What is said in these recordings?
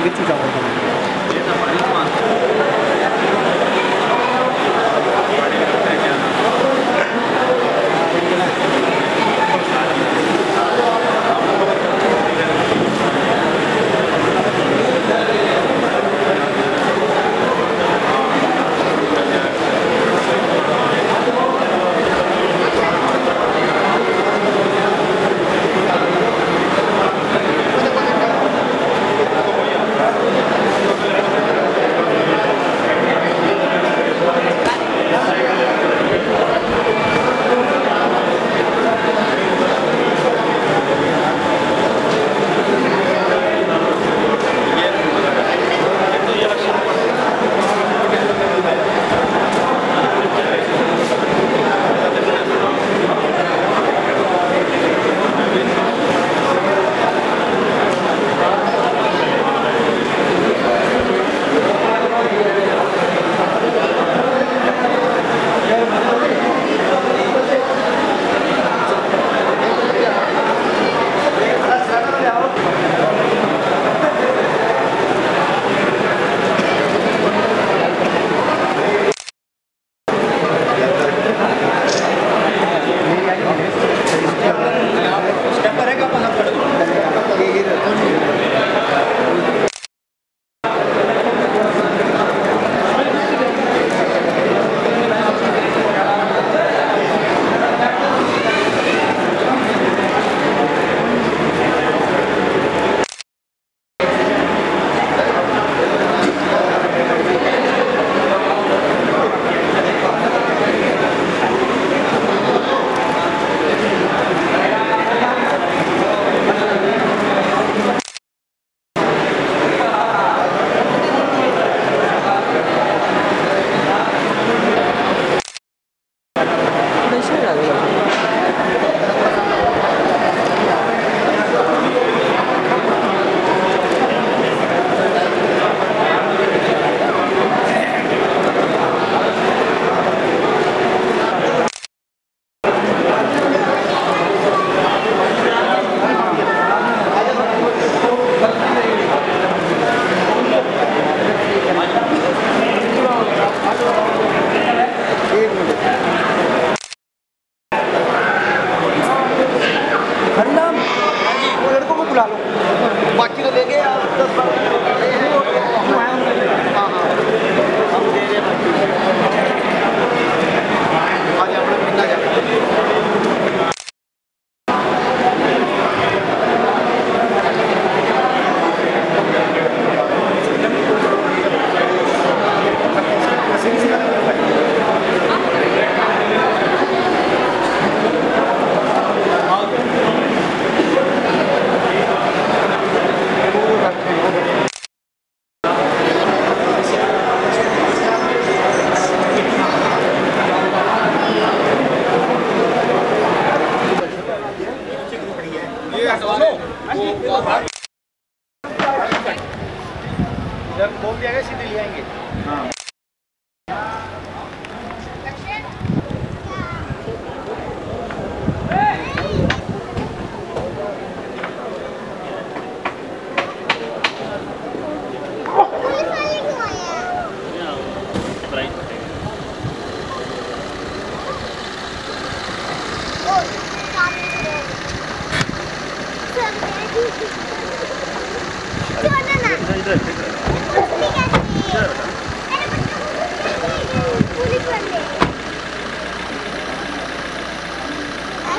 是一个巨大的。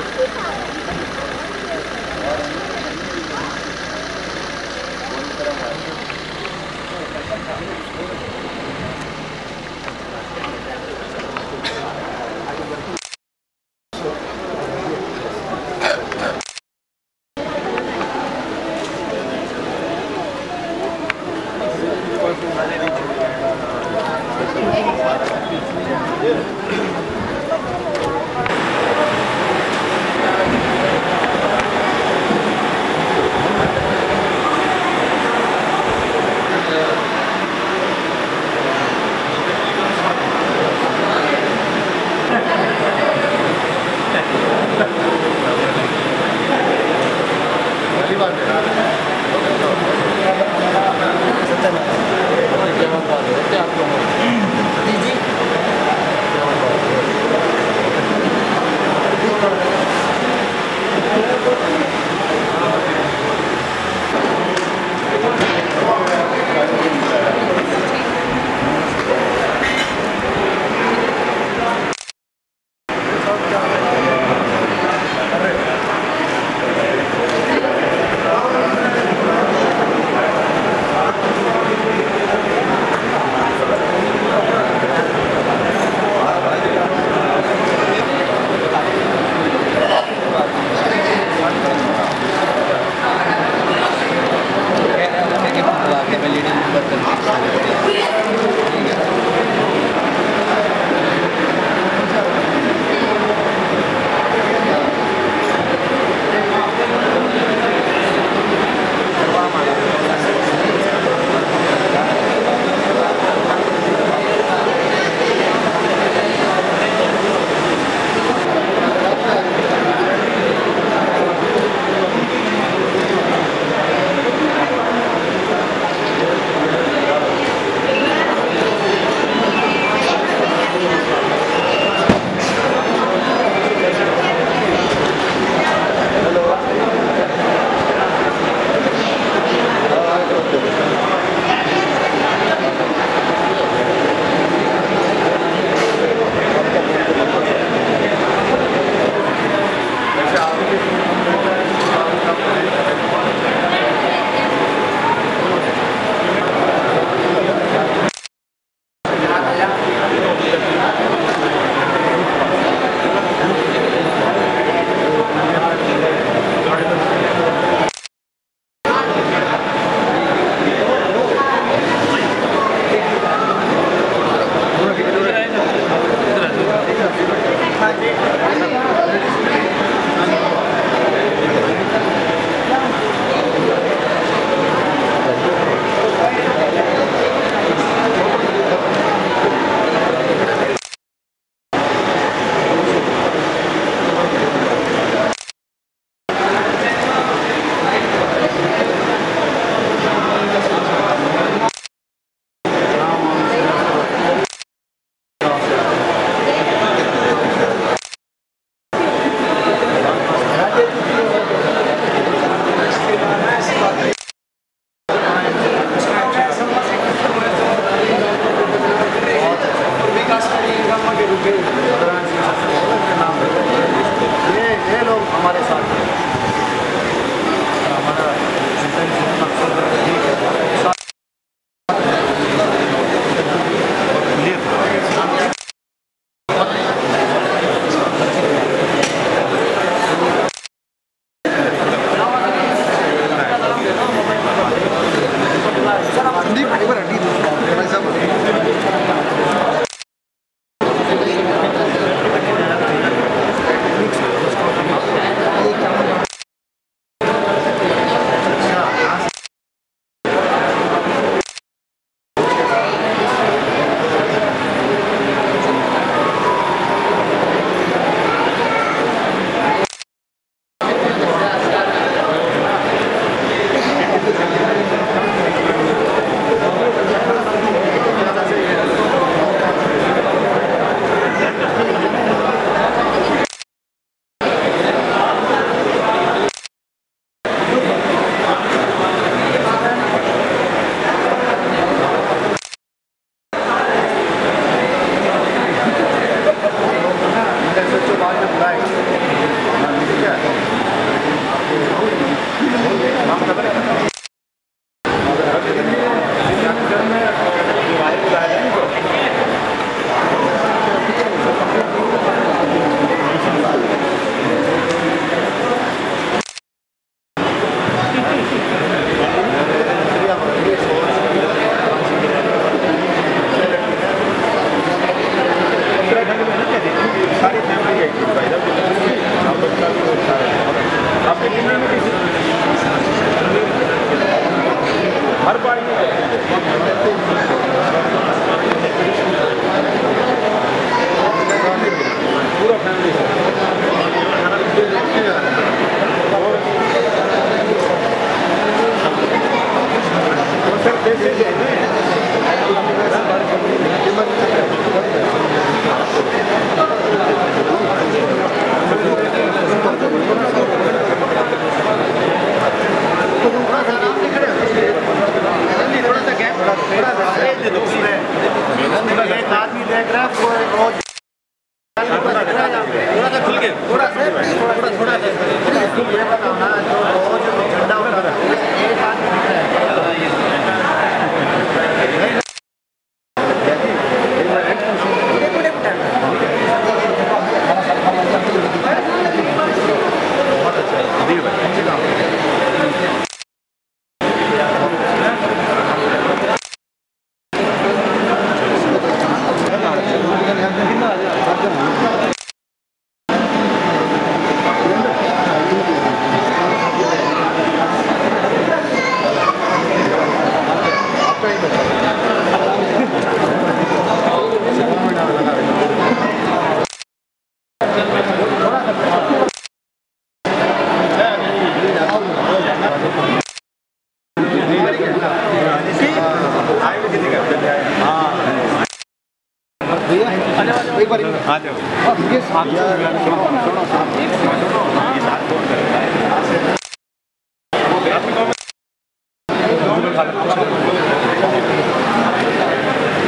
Thank you.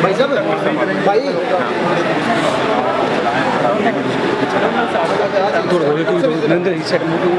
भाई साहब भाई। थोड़ा थोड़ा नंदर ही सेट मुझे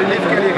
रिलीफ के लिए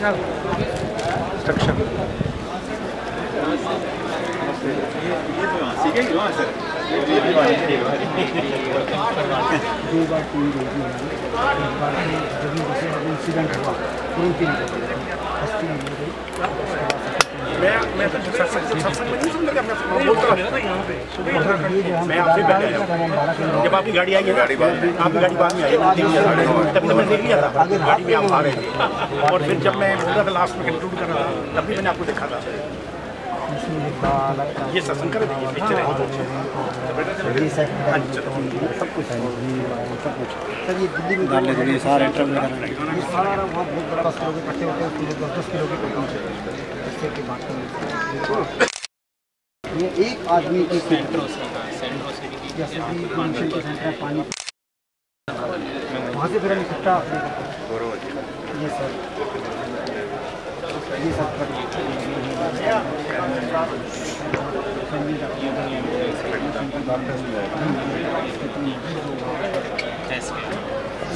साहब स्ट्रक्चर दो बार एक बार जब इंसिडेंट हुआ तुरंत ही। अस्सी गई मैं मैं तो सत्संग में नहीं सुन लगा मैं बोलता मैं आपसे जब आपकी गाड़ी आई है गाड़ी आपकी गाड़ी बाद में आई है देख लिया तब तो मैं देख लिया था गाड़ी में आप आ रहे थे और फिर जब मैं बोल रहा था लास्ट में कंक्लूड कर रहा था तब भी मैंने आपको देखा था। ये सत्संग कर पिक्चर है सब कुछ है। सब कुछ। सर ये दिल्ली में डालने सारे ट्रक बहुत बड़ा दस किलो के कट्टे होते हैं दस दस किलो के कट्टे होते हैं इससे की बात करें। ये एक आदमी की जैसे पानी वहाँ से फिर हम इकट्ठा ये सर ये सब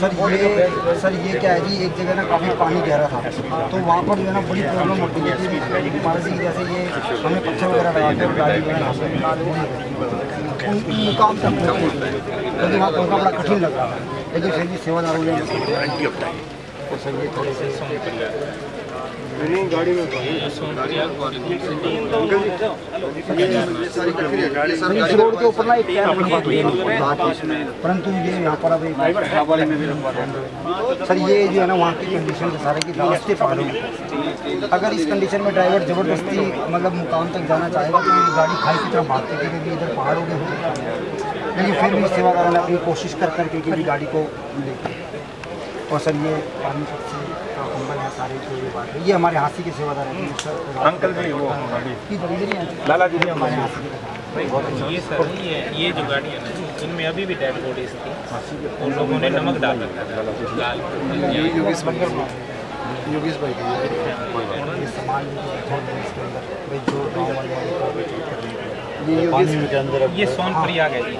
सर ये सर ये क्या है जी? एक जगह ना काफ़ी पानी गहरा था। तो वहाँ पर जो है ना बड़ी प्रॉब्लम होती है कि से जैसे ये हमें पत्थर वगैरह लगाते हैं गाड़ी वगैरह उन मुकाम तक क्योंकि वहाँ पहुँचना बड़ा कठिन लग रहा था। लेकिन फिर भी सेवादारों ने तो सर ये थोड़े से गाड़ी में रोड के ऊपर ना एक परंतु ये यहाँ पर अब सर ये जो है ना वहाँ की कंडीशन सारे की रास्ते में अगर इस कंडीशन में ड्राइवर ज़बरदस्ती मतलब मुकाम तक जाना चाहेगा तो ये गाड़ी खाई की तरफ़ भागती है क्योंकि इधर पहाड़ों में हो सकता है लेकिन फिर भी सेवादारों ने अपनी कोशिश कर करके कि भी गाड़ी को लेके और सर ये पानी से का कंबल है सारे जो ये बात है ये हमारे हाथी के सेवादार हैं अंकल जी वो की लाला जी ये हमारे हाथी ये सर ये ये जो गाड़ी है ना इनमें अभी भी डेड बॉडीज थी। उन लोगों ने नमक डाल रखा था। लाल योगेश भाई योगेश भाई ये सामान रखा है इसके अंदर। भाई जो हैं, ये योगेश के अंदर ये सोनपुरी आ गया जी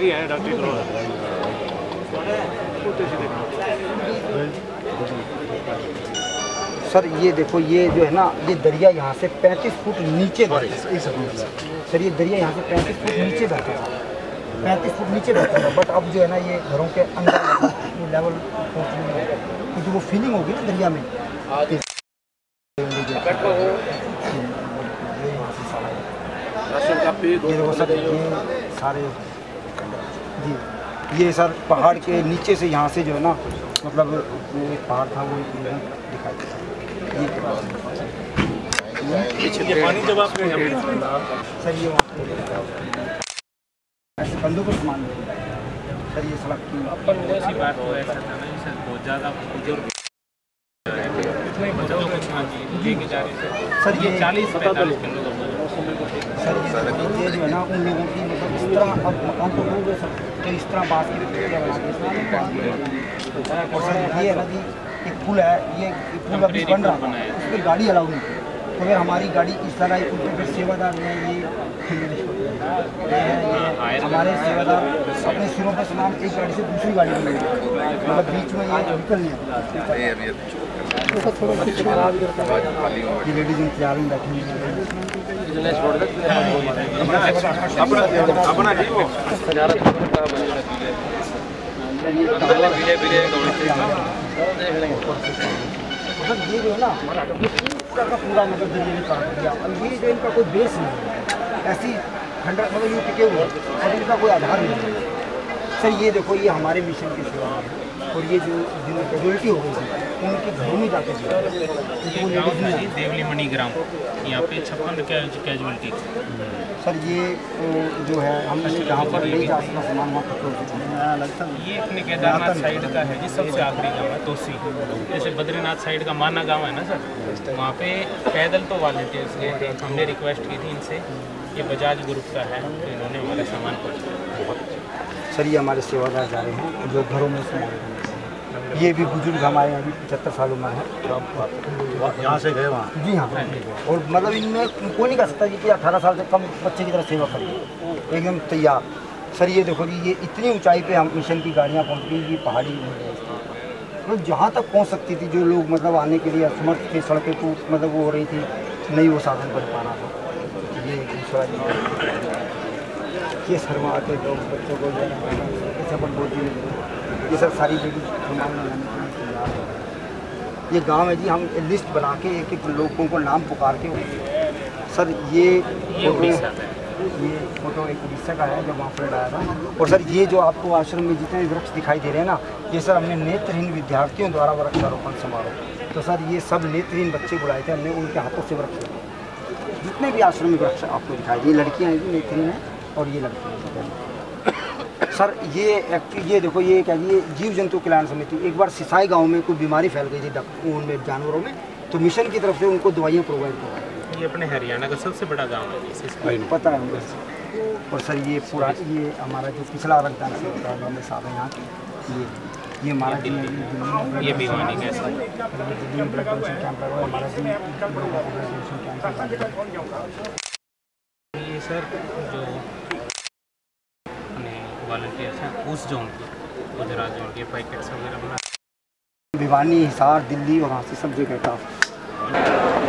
डॉक्टरी है डॉक्टरी करो सर ये देखो ये जो है ना ये दरिया यहाँ से 35 फुट नीचे बहता है सर ये दरिया यहाँ से 35 फुट नीचे बहता था 35 फुट नीचे बहता था बट अब जो है ना ये घरों के अंदर ये लेवल क्योंकि वो फीलिंग होगी ना दरिया में सारे जी। ये सर पहाड़ के नीचे से यहाँ से जो है ना मतलब वो एक पहाड़ था वो दिखाई देता ये ये पानी जब आप सर ये वहाँ पे बंदों को सामान सर ये सड़क की अपन बात तो ऐसा था ना जैसे बहुत ज़्यादा बुज़ुर्ग इतने बच्चों को हाँ लेके जा। रहे थे सर ये चालीस पैंतालीस किलो का सर ये जो है ना उन लोगों की मतलब इस तरह अब मकान तो हो सर तो इस तरह बात की ये है ना कि एक पुल है ये पुल अभी बन रहा था उस पर गाड़ी अलाउ नहीं तो अगर हमारी गाड़ी इस तरह एक पे फिर सेवादार ने है, ये हमारे सेवादार अपने सिरों पर सलाम एक गाड़ी से दूसरी गाड़ी में मतलब बीच में ये निकल नहीं ये हो जो है इनका कोई बेस नहीं है ऐसी हंड्रेड मतलब ये टिके हुए हैं और इनका कोई आधार नहीं है सर ये देखो, ये हमारे मिशन की सेवा है और ये जो जिनकी कैजुअलिटी हो गई थी उनके घरों में जाके दिया। क्योंकि वो गाँव था जी देवली मणि ग्राम। यहाँ पे छप्पन कैजुअलिटी सर ये जो है हम जहाँ पर नहीं जा सकता सामान वहाँ पर ये अपने केदारनाथ साइड का है जी सबसे आखिरी गाँव है तोसी जैसे बद्रीनाथ साइड का माना गाँव है ना सर? वहाँ पे पैदल तो वॉल्टियर्स गए थे हमने रिक्वेस्ट की थी इनसे ये बजाज ग्रुप का है तो इन्होंने हमारा सामान पहुँचाया सर ये हमारे सेवादार जा रहे हैं जो घरों में सामान। ये भी बुज़ुर्ग हमारे अभी पचहत्तर साल उम्र है। यहाँ से गए वहाँ? जी हाँ। और मतलब इनमें कोई नहीं कह सकता कि अठारह साल से कम बच्चे की तरह सेवा करिए एकदम तैयार। सर ये देखो जी ये इतनी ऊंचाई पे हम मिशन की गाड़ियाँ पहुँच गई ये पहाड़ी में तो जहाँ तक पहुँच सकती थी जो लोग मतलब आने के लिए असमर्थ थे सड़कें को मतलब वो हो रही थी नहीं वो साधन बन पा रहा था। ये दूसरा जी। ये वहाँ के लोग बच्चों को जो है ये सर सारी लेडीज़ सामान लगाने के लिए तैयार है ये गाँव है जी हम लिस्ट बना के एक एक लोगों को नाम पुकार के सर ये ये फ़ोटो ये फ़ोटो एक उड़ीसा का है जब वहाँ पर आया था। और सर ये जो आपको आश्रम में जितने वृक्ष दिखाई दे रहे हैं ना ये सर हमने नेत्रहीन विद्यार्थियों द्वारा वृक्षारोपण समारोह। तो सर ये सब नेत्रहीन बच्चे बुलाए थे हमने उनके हाथों से वृक्ष जितने भी आश्रम में वृक्ष आपको दिखाई ये लड़कियाँ हैं जी नेत्रहीन हैं और ये लड़कियाँ हैं। सर ये एक्चुअली ये देखो ये क्या ये जीव जंतु कल्याण समिति एक बार सिसाई गाँव में कोई बीमारी फैल गई थी उनमें जानवरों में तो मिशन की तरफ़ से उनको दवाइयाँ प्रोवाइड करवाई ये अपने हरियाणा का सबसे बड़ा गाँव है पता है मुझे और सर ये पूरा ये हमारा जो पिछला रक्तदान से है साहब है यहाँ के ये ये हमारा ये ये भिवानी का है है, है। सर जो वॉल्टियर्स हैं, उस जोन के गुजरात जोन के पैकेट्स वगैरह बना भिवानी, हिसार, दिल्ली, वहाँ से सब जगह का।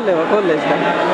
खोल ले वो खोल ले इसका